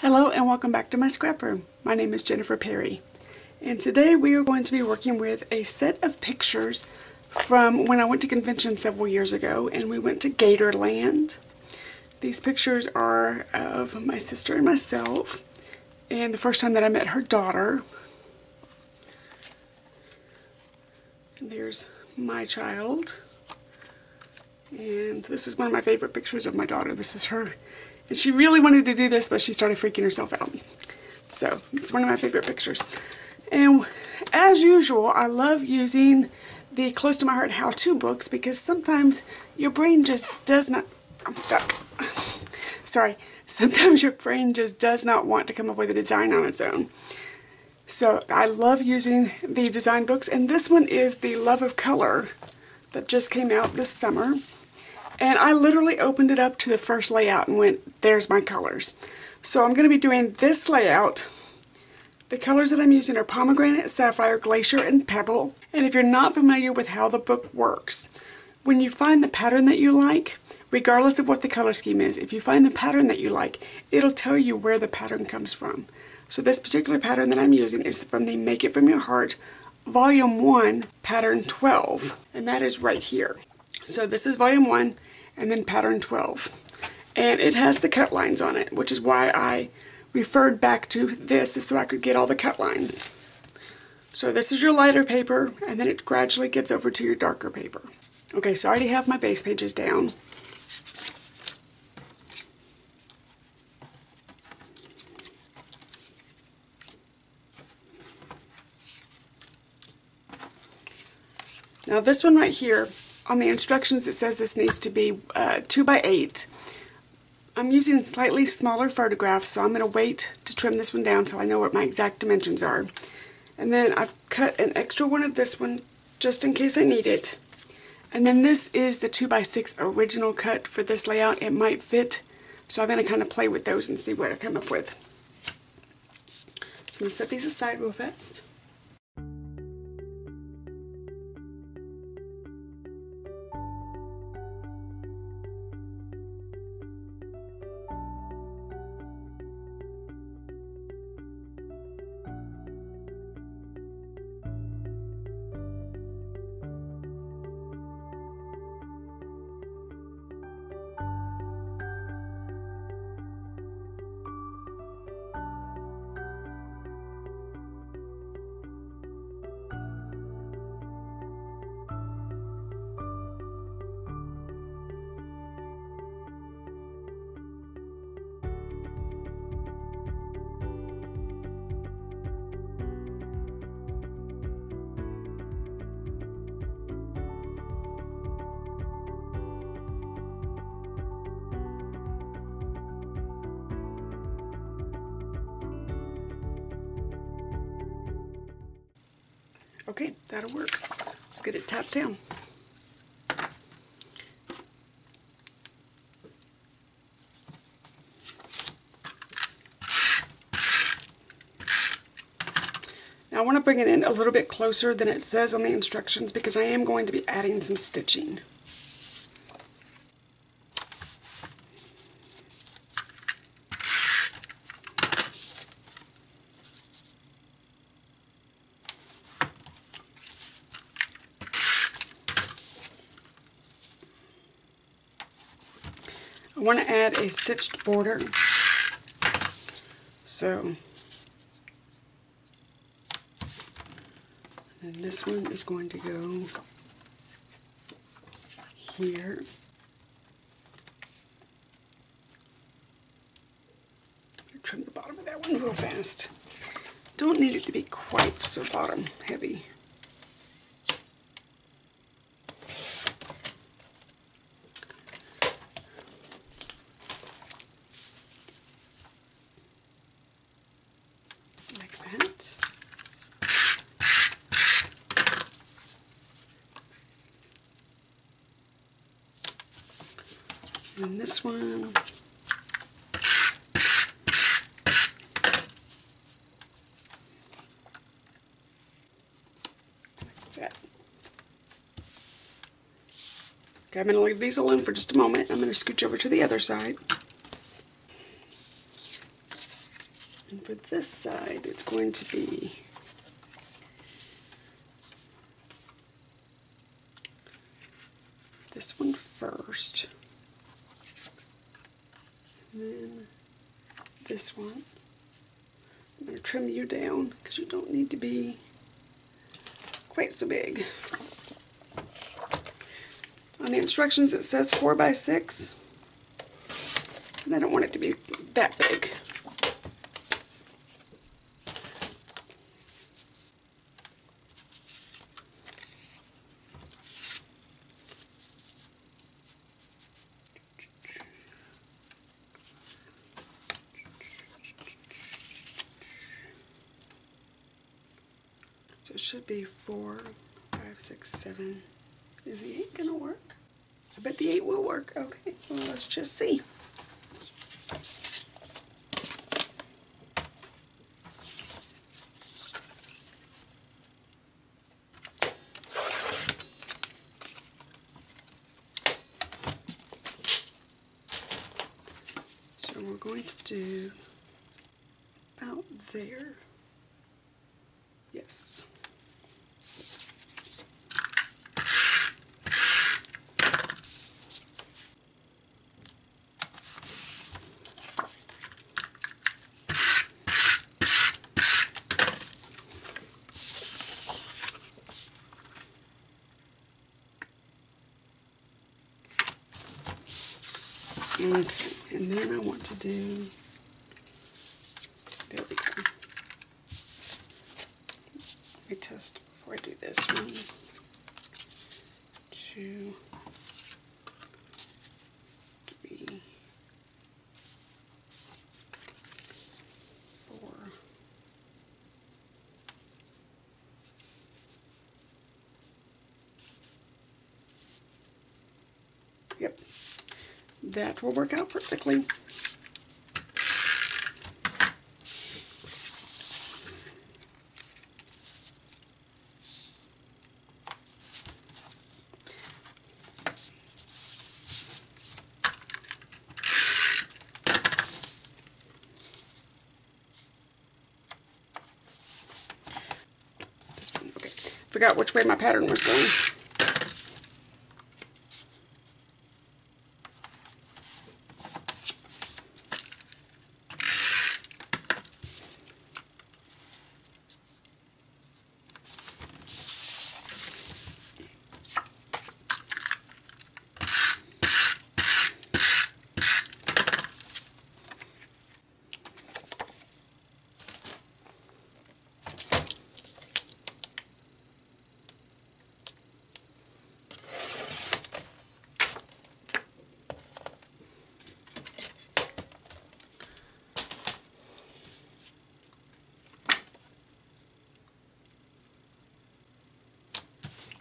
Hello and welcome back to my scrap room. My name is Jennifer Perry and today we are going to be working with a set of pictures from when I went to convention several years ago and we went to Gatorland. These pictures are of my sister and myself and the first time that I met her daughter. There's my child and this is one of my favorite pictures of my daughter. This is her and she really wanted to do this, but she started freaking herself out. So it's one of my favorite pictures. And as usual, I love using the Close to My Heart how-to books because sometimes your brain just does not, I'm stuck. Sorry. Sometimes your brain just does not want to come up with a design on its own. So I love using the design books and this one is the Love of Color that just came out this summer. And I literally opened it up to the first layout and went, there's my colors. So I'm going to be doing this layout. The colors that I'm using are Pomegranate, Sapphire, Glacier, and Pebble. And if you're not familiar with how the book works, when you find the pattern that you like, regardless of what the color scheme is, if you find the pattern that you like, it'll tell you where the pattern comes from. So this particular pattern that I'm using is from the Make It From Your Heart Volume 1, Pattern 12, and that is right here. So this is Volume 1, and then pattern 12. And it has the cut lines on it, which is why I referred back to this so I could get all the cut lines. So this is your lighter paper, and then it gradually gets over to your darker paper. Okay, so I already have my base pages down. Now this one right here, on the instructions it says this needs to be uh, 2 by 8 I'm using slightly smaller photographs so I'm going to wait to trim this one down so I know what my exact dimensions are. And then I've cut an extra one of this one just in case I need it. And then this is the 2 by 6 original cut for this layout. It might fit, so I'm going to kind of play with those and see what I come up with. So I'm going to set these aside real fast. Okay, that'll work. Let's get it tapped down. Now I want to bring it in a little bit closer than it says on the instructions because I am going to be adding some stitching. I want to a stitched border. So, and this one is going to go here. Trim the bottom of that one real fast. Don't need it to be quite so bottom heavy. And this one. Okay, I'm going to leave these alone for just a moment. I'm going to scooch over to the other side. And for this side, it's going to be this one first. And then this one. I'm going to trim you down because you don't need to be quite so big. On the instructions it says 4 by 6 and I don't want it to be that big. So it be four, five, six, seven. Is the eight gonna work? I bet the eight will work. Okay, well let's just see. So we're going to do about there. Okay, and then I want to do, there we go. Let me test before I do this one. Two, that will work out perfectly. Forgot which way my pattern was going.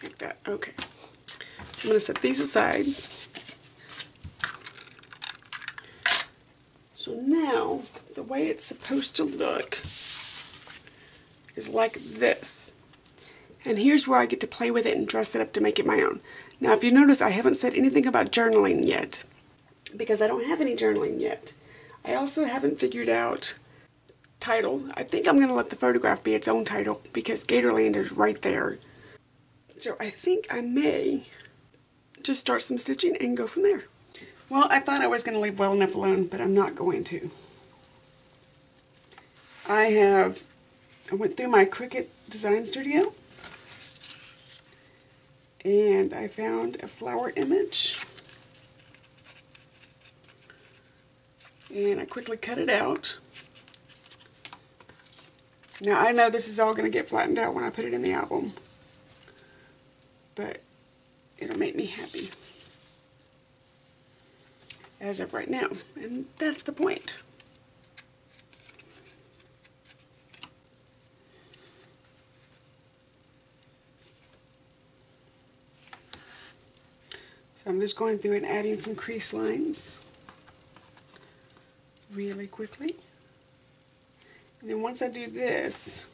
Like that, okay. I'm gonna set these aside. So now, the way it's supposed to look is like this. And here's where I get to play with it and dress it up to make it my own. Now if you notice, I haven't said anything about journaling yet, because I don't have any journaling yet. I also haven't figured out title. I think I'm going to let the photograph be its own title, because Gatorland is right there. So I think I may just start some stitching and go from there. Well, I thought I was going to leave well enough alone, but I'm not going to. I have, I went through my Cricut Design Studio and I found a flower image and I quickly cut it out. Now I know this is all going to get flattened out when I put it in the album but it'll make me happy as of right now, and that's the point. So I'm just going through and adding some crease lines really quickly. And then once I do this,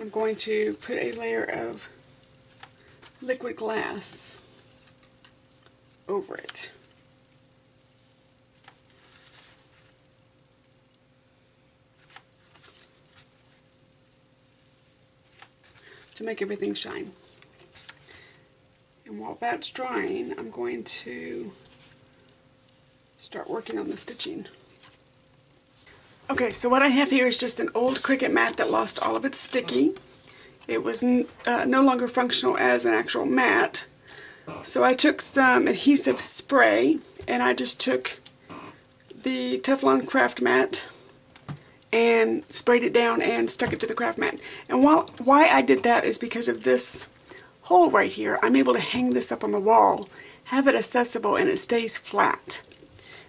I'm going to put a layer of liquid glass over it. to make everything shine. And while that's drying, I'm going to start working on the stitching. Okay, so what I have here is just an old Cricut mat that lost all of its sticky. It was uh, no longer functional as an actual mat. So I took some adhesive spray and I just took the Teflon craft mat and sprayed it down and stuck it to the craft mat. And while, why I did that is because of this hole right here. I'm able to hang this up on the wall, have it accessible, and it stays flat.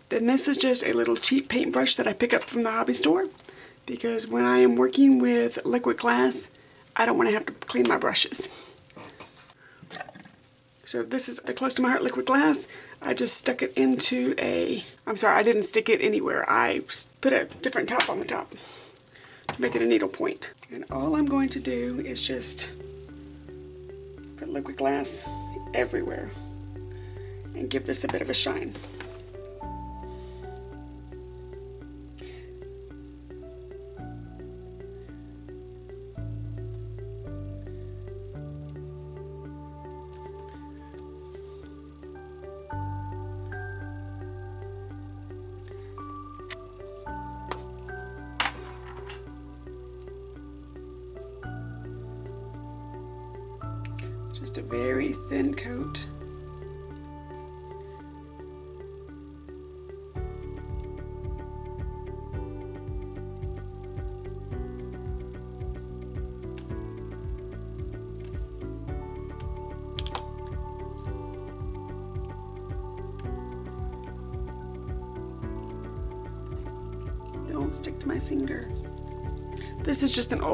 Then this is just a little cheap paintbrush that I pick up from the hobby store because when I am working with liquid glass, I don't want to have to clean my brushes. So this is the Close to My Heart liquid glass. I just stuck it into a, I'm sorry, I didn't stick it anywhere. I put a different top on the top to make it a needle point. And all I'm going to do is just put liquid glass everywhere and give this a bit of a shine.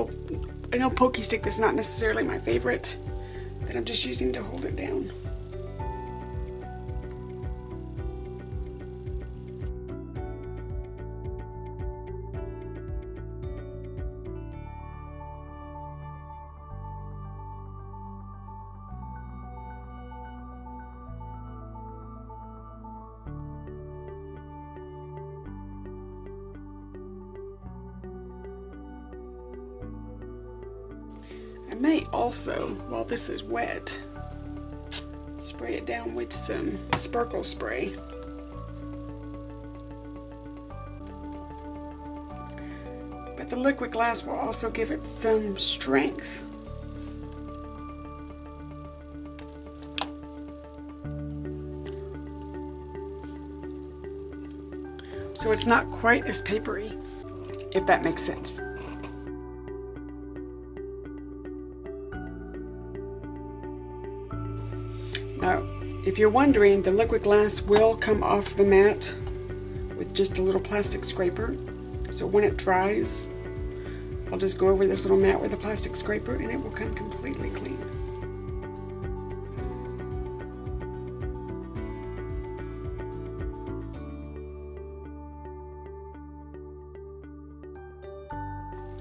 Is just an old, an old pokey stick that's not necessarily my favorite that I'm just using to hold it down. Also, while this is wet, spray it down with some sparkle spray. But the liquid glass will also give it some strength. So it's not quite as papery, if that makes sense. If you're wondering, the liquid glass will come off the mat with just a little plastic scraper. So when it dries, I'll just go over this little mat with a plastic scraper and it will come completely clean.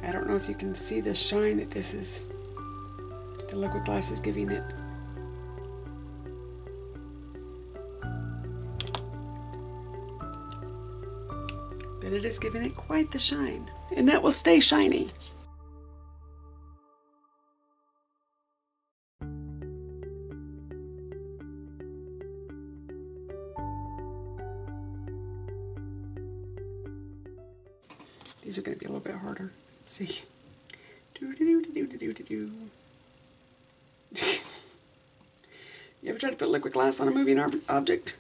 I don't know if you can see the shine that this is, the liquid glass is giving it. But it is giving it quite the shine. And that will stay shiny. These are going to be a little bit harder. Let's see. You ever try to put liquid glass on a moving object?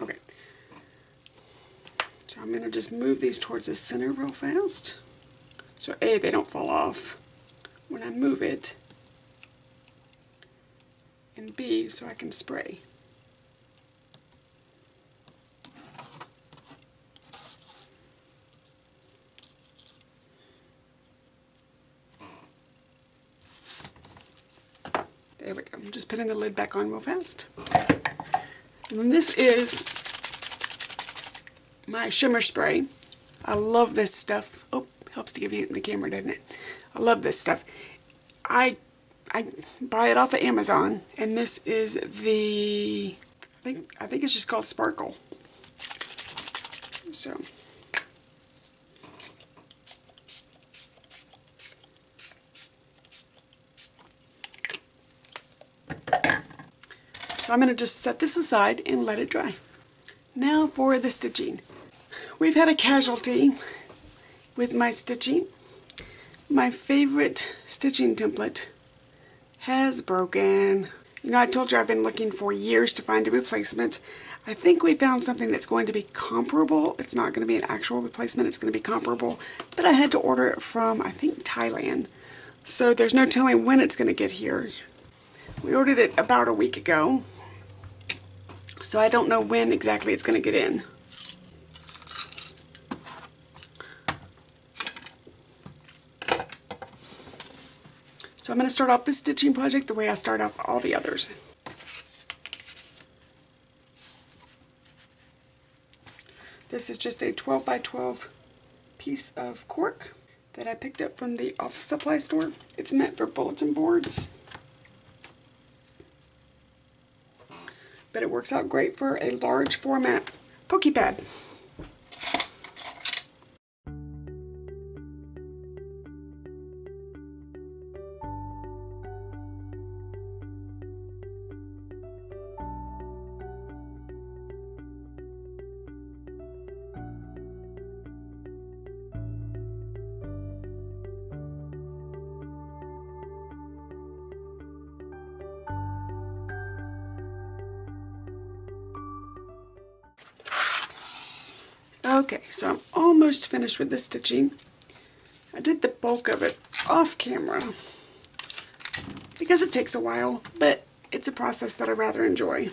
Okay. So I'm going to move these towards the center real fast. So A, they don't fall off when I move it. And B, so I can spray. There we go. I'm just putting the lid back on real fast. And this is my shimmer spray. I love this stuff. Oh, helps to give you the camera, doesn't it? I love this stuff. I I buy it off of Amazon, and this is the I think I think it's just called Sparkle. So. So I'm going to just set this aside and let it dry. Now for the stitching. We've had a casualty with my stitching. My favorite stitching template has broken. You know, I told you I've been looking for years to find a replacement. I think we found something that's going to be comparable. It's not going to be an actual replacement, it's going to be comparable. But I had to order it from, I think, Thailand. So there's no telling when it's going to get here. We ordered it about a week ago. So I don't know when exactly it's going to get in. I'm going to start off this stitching project the way I start off all the others. This is just a 12 by 12 piece of cork that I picked up from the office supply store. It's meant for bulletin boards. But it works out great for a large format pokey Okay, so I'm almost finished with the stitching. I did the bulk of it off camera because it takes a while, but it's a process that I rather enjoy.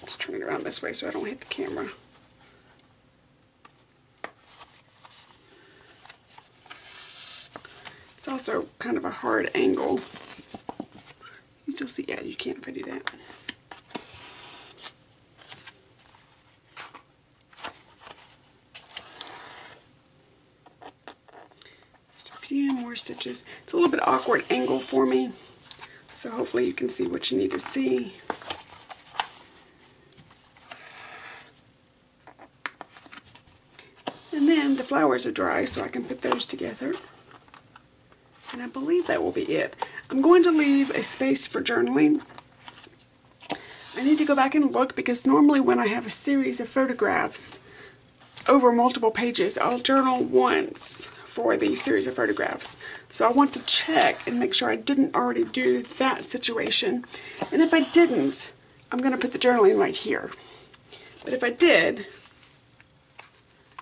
Let's turn it around this way so I don't hit the camera. It's also kind of a hard angle. You still see, yeah, you can't if I do that. More stitches. It's a little bit awkward angle for me, so hopefully you can see what you need to see. And then the flowers are dry, so I can put those together. And I believe that will be it. I'm going to leave a space for journaling. I need to go back and look because normally when I have a series of photographs over multiple pages, I'll journal once for the series of photographs. So I want to check and make sure I didn't already do that situation. And if I didn't, I'm going to put the journaling right here. But if I did,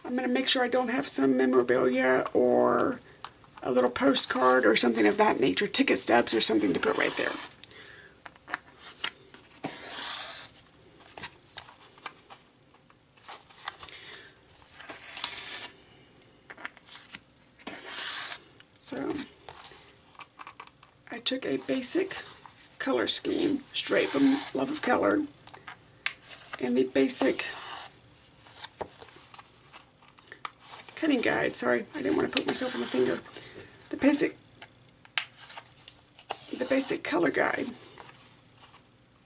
I'm going to make sure I don't have some memorabilia or a little postcard or something of that nature, ticket stubs or something to put right there. So I took a basic color scheme straight from Love of Color and the basic cutting guide. Sorry, I didn't want to put myself on the finger. The basic the basic color guide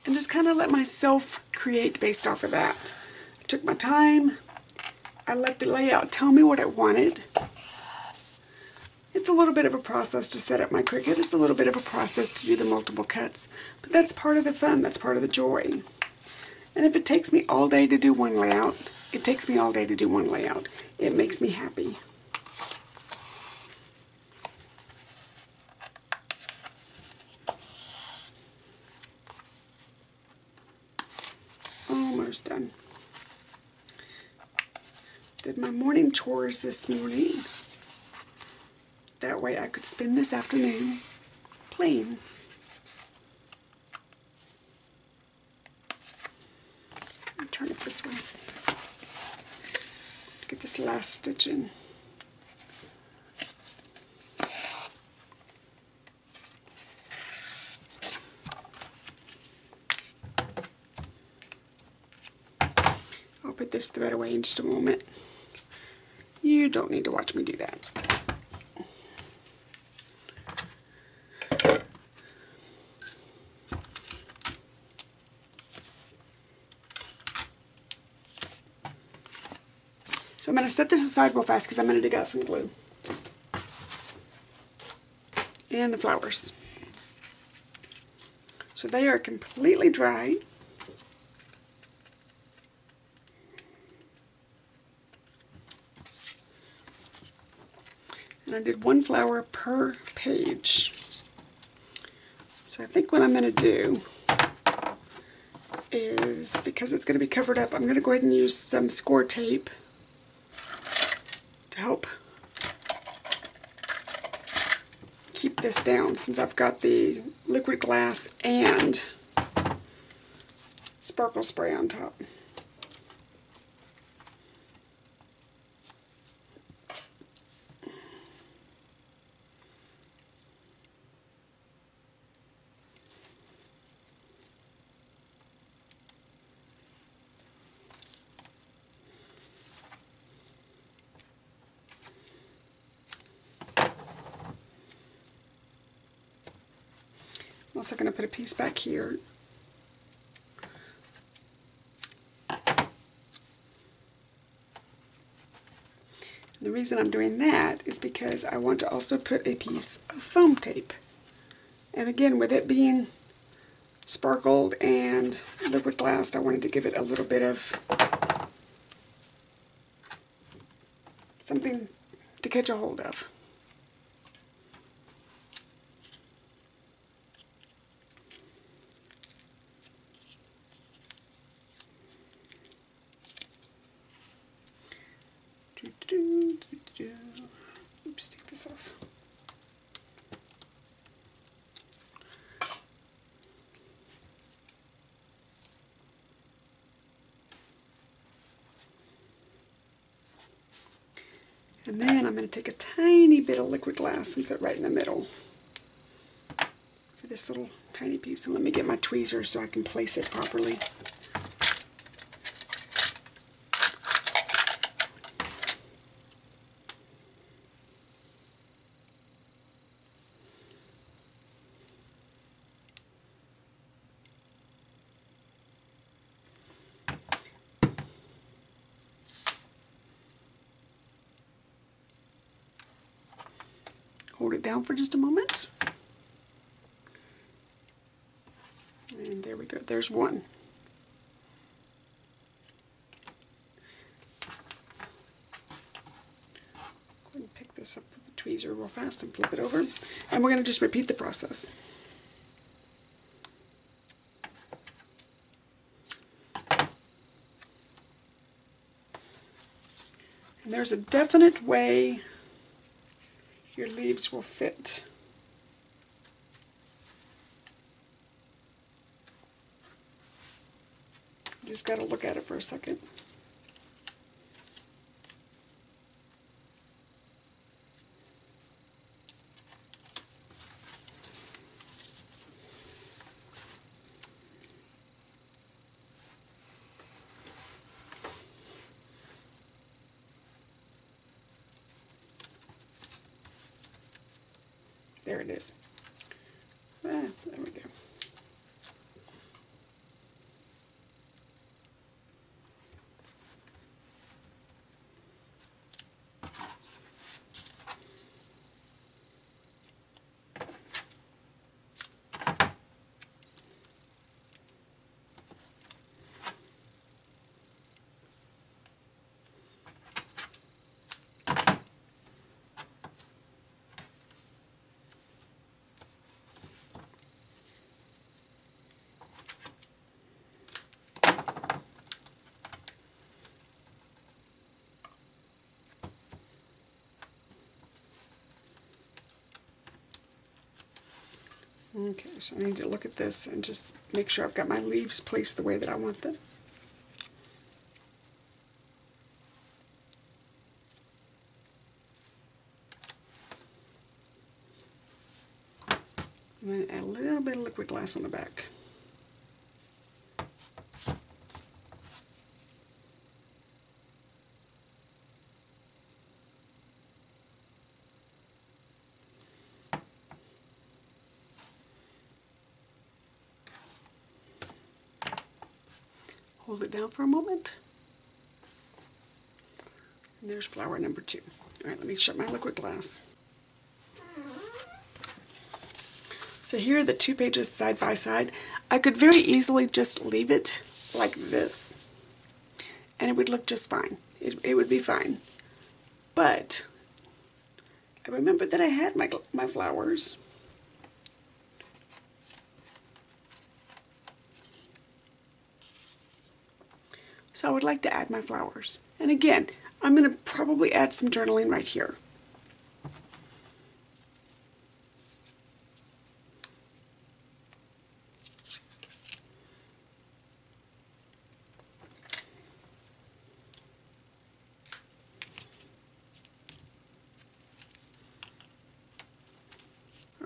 and just kind of let myself create based off of that. I took my time. I let the layout tell me what I wanted. It's a little bit of a process to set up my Cricut. It's a little bit of a process to do the multiple cuts. But that's part of the fun. That's part of the joy. And if it takes me all day to do one layout, it takes me all day to do one layout. It makes me happy. Almost done. Did my morning chores this morning. That way I could spend this afternoon playing. Turn it this way. Get this last stitch in. I'll put this thread away in just a moment. You don't need to watch me do that. So I'm going to set this aside real fast because I'm going to dig out some glue. and the flowers. So they are completely dry. And I did one flower per page. So I think what I'm going to do is, because it's going to be covered up, I'm going to go ahead and use some score tape to help keep this down since I've got the liquid glass and sparkle spray on top. Piece back here. The reason I'm doing that is because I want to also put a piece of foam tape. And again, with it being sparkled and liquid glass, I wanted to give it a little bit of something to catch a hold of. Oops, take this off. And then I'm going to take a of liquid glass and put right in the middle for this little tiny piece. And let me get my tweezers so I can place it properly. Hold it down for just a moment. And there we go. There's one. Go ahead and pick this up with the tweezer real fast and flip it over. And we're going to just repeat the process. And there's a definite way your leaves will fit. Just got to look at it for a second. There it is. Ah, there we go. Okay, so I need to look at this and just make sure I've got my leaves placed the way that I want them. I'm to add a little bit of liquid glass on the back. Hold it down for a moment. And there's flower number two. All right, let me shut my liquid glass. So here are the two pages side by side. I could very easily just leave it like this and it would look just fine. It, it would be fine. But I remembered that I had my, my flowers. I would like to add my flowers. And again, I'm going to probably add some journaling right here.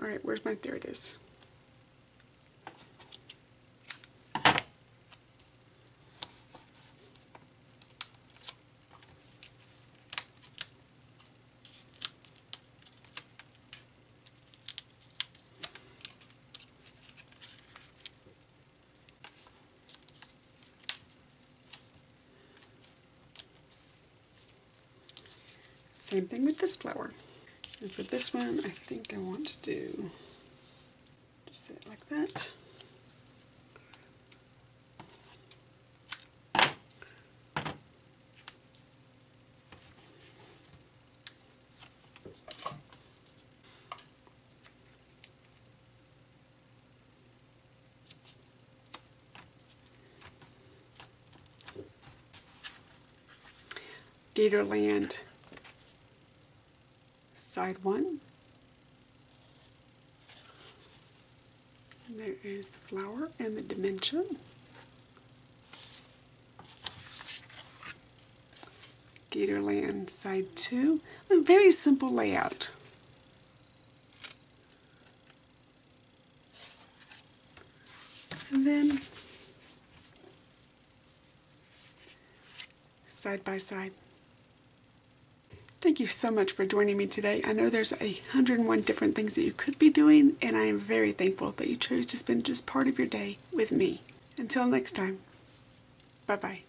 Alright, where's my, there it is. Thing with this flower. And for this one, I think I want to do, just it like that. Gatorland side one. And there is the flower and the dimension. Gatorland side two. A very simple layout. And then side by side. Thank you so much for joining me today. I know there's a hundred and one different things that you could be doing, and I am very thankful that you chose to spend just part of your day with me. Until next time, bye-bye.